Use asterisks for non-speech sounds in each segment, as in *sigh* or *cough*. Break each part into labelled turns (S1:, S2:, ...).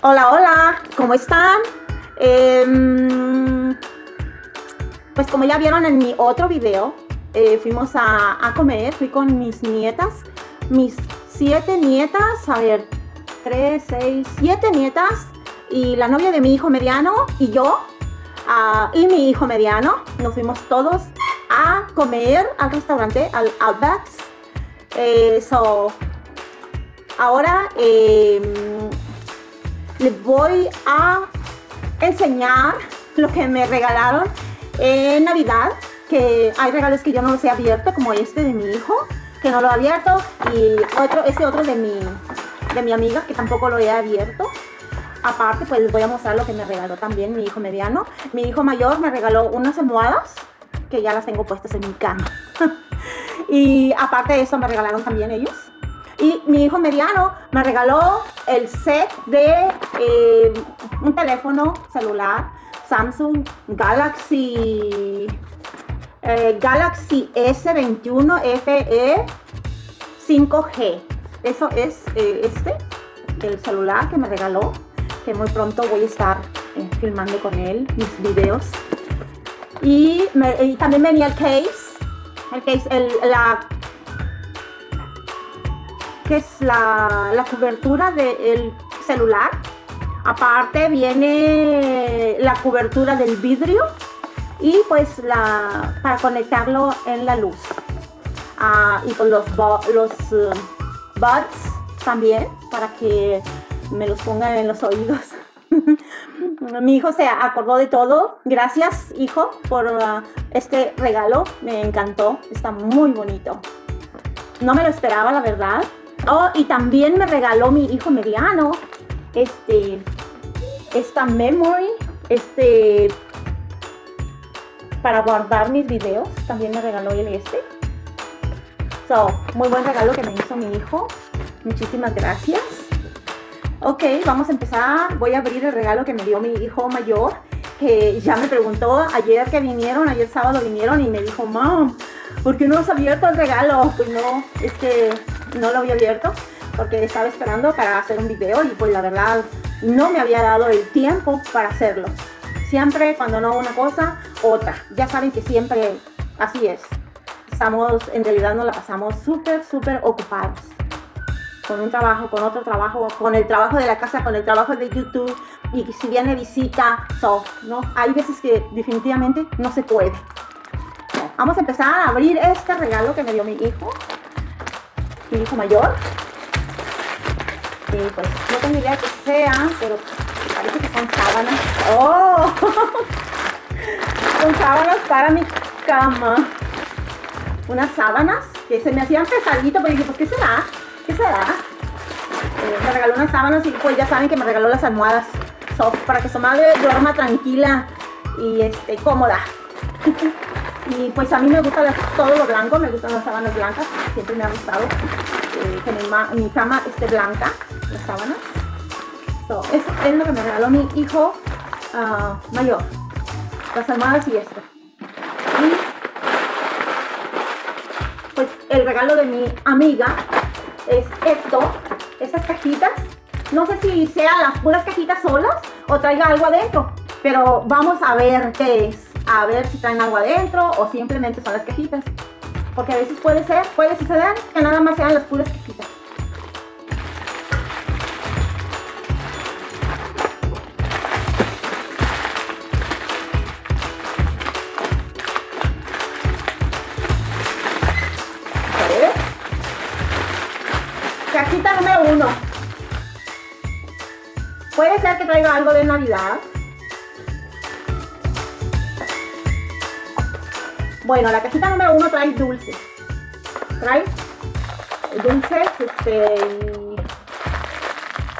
S1: Hola, hola, ¿cómo están? Em, pues como ya vieron en mi otro video, eh, fuimos a, comer, fui con mis nietas, mis siete nietas, a ver, tres, seis, siete nietas, y la novia de mi hijo mediano y yo, uh, y mi hijo mediano, nos fuimos todos a comer al restaurante, al Outbacks. Eh, ahora eh, les voy a enseñar lo que me regalaron en Navidad, que hay regalos que yo no los he abierto, como este de mi hijo, que no lo he abierto, y otro, este otro de mi, de mi amiga, que tampoco lo he abierto. Aparte, pues les voy a mostrar lo que me regaló también mi hijo mediano. Mi hijo mayor me regaló unas almohadas, que ya las tengo puestas en mi cama. *laughs* y aparte de eso me regalaron también ellos. Y mi hijo mediano me regaló el set de eh, un teléfono celular Samsung Galaxy eh, Galaxy S21 FE 5G. Eso es eh, este, el celular que me regaló, que muy pronto voy a estar filmando con él mis videos. Y, me, y, también venía el case, el case, el, la que es la, la cobertura del celular. Aparte viene la cobertura del vidrio y pues la para conectarlo en la luz. Ah, y con los, los uh, buds también para que me los pongan en los oídos. *laughs* Mi hijo se acordó de todo. Gracias, hijo, por uh, este regalo. Me encantó. Está muy bonito. No me lo esperaba, la verdad. Oh, y también me regaló mi hijo mediano este esta memory, este para guardar mis videos. También me regaló él este. So, muy buen regalo que me hizo mi hijo. Muchísimas gracias. Ok, vamos a empezar. Voy a abrir el regalo que me dio mi hijo mayor, que ya me preguntó ayer que vinieron, ayer sábado vinieron y me dijo, Mom, ¿por qué no has abierto el regalo? Pues no, es que no lo había abierto porque estaba esperando para hacer un video y pues la verdad no me había dado el tiempo para hacerlo. Siempre cuando no una cosa, otra. Ya saben que siempre así es. Estamos, en realidad nos la pasamos súper, súper ocupados. Con un trabajo, con otro trabajo, con el trabajo de la casa, con el trabajo de YouTube. Y si viene visita, so, ¿no? Hay veces que definitivamente no se puede. Vamos a empezar a abrir este regalo que me dio mi hijo. Mi hijo mayor. Y pues no tengo idea que sea, pero parece que son sábanas. ¡Oh! *laughs* son sábanas para mi cama. Unas sábanas que se me hacían pesaditos, pero dije, pues ¿qué será? ¿Qué será? Eh, me regaló unas sábanas y pues ya saben que me regaló las almohadas para que su madre duerma tranquila y este, cómoda. *laughs* y pues a mí me gusta todo lo blanco, me gustan las sábanas blancas, siempre me ha gustado eh, que mi, cama esté blanca, las sábanas. So, es lo que me regaló mi hijo uh, mayor, las almohadas y esto. Y pues el regalo de mi amiga es esto, estas cajitas. No sé si sean las puras cajitas solas o traiga algo adentro, pero vamos a ver qué es. A ver si traen algo adentro o simplemente son las cajitas. Porque a veces puede ser, puede suceder que nada más sean las puras cajitas. Cajita número uno. Puede ser que traiga algo de Navidad. Bueno, la cajita número uno trae dulces. Trae dulces este,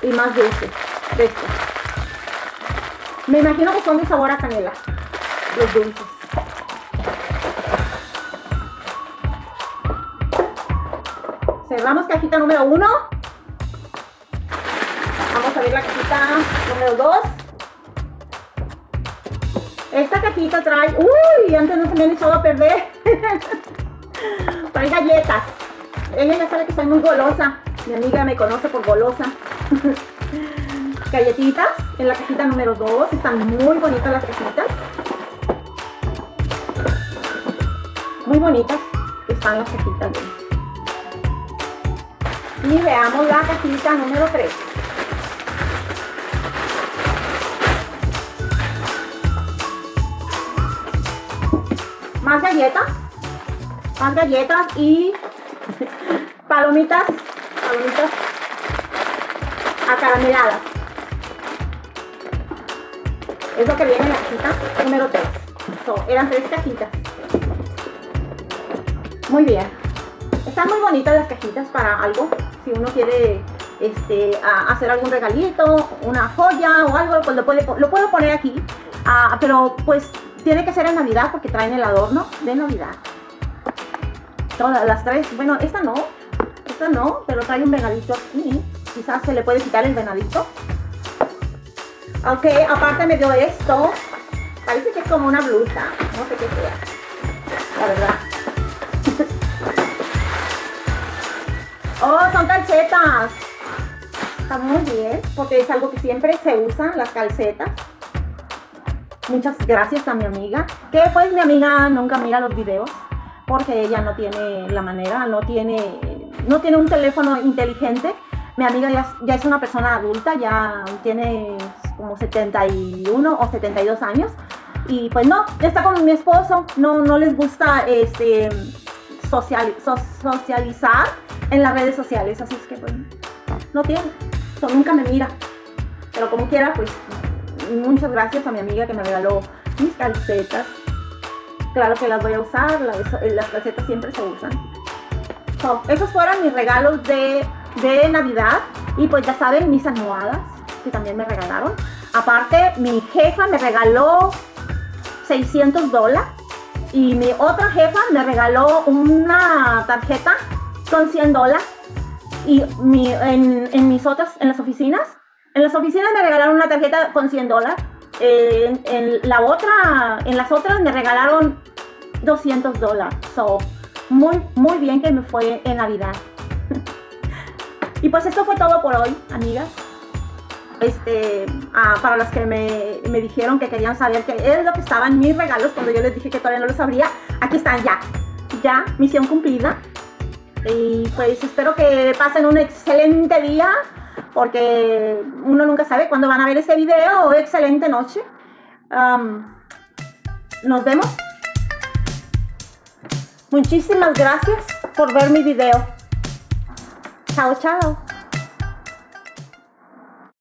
S1: y, más dulces. De. Me imagino que son de sabor a canela. Los dulces. Cerramos cajita número uno. Vamos a ver la cajita número dos. Esta cajita trae, uy, antes no se me han echado a perder. *laughs* trae galletas. Ella ya sabe que soy muy golosa. Mi amiga me conoce por golosa. *laughs* galletitas en la cajita número 2. Están muy bonitas las cajitas. Muy bonitas están las cajitas. Y veamos la cajita número 3. Más galletas. Más galletas y *laughs* palomitas. Palomitas acarameladas. Es lo que viene en la cajita número 3. eran tres cajitas. Muy bien. Están muy bonitas las cajitas para algo. Si uno quiere este, hacer algún regalito, una joya o algo, pues lo, puede, lo puedo poner aquí. Ah, pero pues tiene que ser en Navidad porque traen el adorno de Navidad. Todas las tres. Bueno, esta no. Esta no, pero trae un venadito aquí. Quizás se le puede quitar el venadito. Ok, aparte me dio esto. Parece que es como una blusa. No sé qué sea. La verdad. *laughs* oh, son calcetas. Está muy bien, porque es algo que siempre se usan, las calcetas. Muchas gracias a mi amiga, que pues mi amiga nunca mira los videos, porque ella no tiene la manera, no tiene, no tiene un teléfono inteligente mi amiga ya, es una persona adulta, ya tiene como 71 o 72 años. Y pues no, está con mi esposo, no, no les gusta este, social, socializar en las redes sociales. Así es que pues no tiene, nunca me mira. Pero como quiera, pues muchas gracias a mi amiga que me regaló mis calcetas. Claro que las voy a usar, las, calcetas siempre se usan. esos fueron mis regalos de de Navidad. Y pues ya saben, mis almohadas, que también me regalaron. Aparte, mi jefa me regaló 600 dólares. Y mi otra jefa me regaló una tarjeta con 100 dólares. Y mi, en, mis otras, en las oficinas, en las oficinas me regalaron una tarjeta con 100 dólares. en, la otra, en las otras me regalaron 200 dólares. So, muy, muy bien que me fue en Navidad. *laughs* Y pues esto fue todo por hoy, amigas. Este, ah, para las que me, me, dijeron que querían saber qué es lo que estaban mis regalos, cuando yo les dije que todavía no lo sabría, aquí están ya. Ya, misión cumplida. Y pues espero que pasen un excelente día, porque uno nunca sabe cuándo van a ver ese video excelente noche. nos vemos. Muchísimas gracias por ver mi video. Chao, chao.